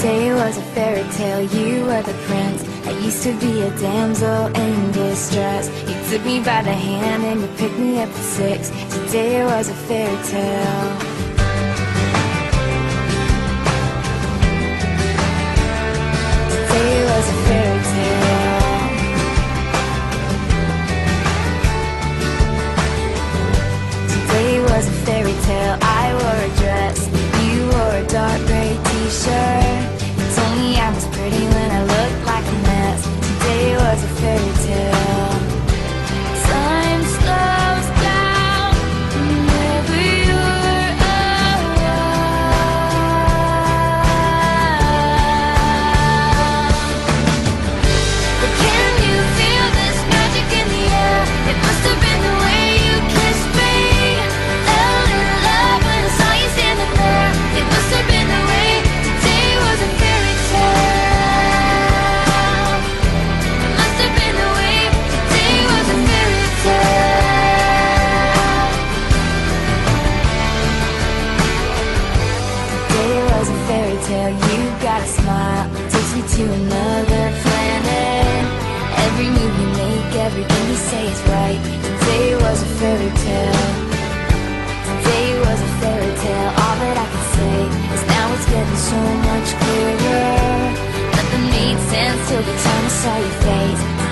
day was a fairy tale, you were the prince. I used to be a damsel in distress. You took me by the hand and you picked me up at six. Today was a fairy tale. Tale. You got a smile, takes me to another planet. Every move you make, everything you say is right. Today was a fairy tale. Today was a fairy tale. All that I can say is now it's getting so much clearer. Nothing made sense till the time I saw your face.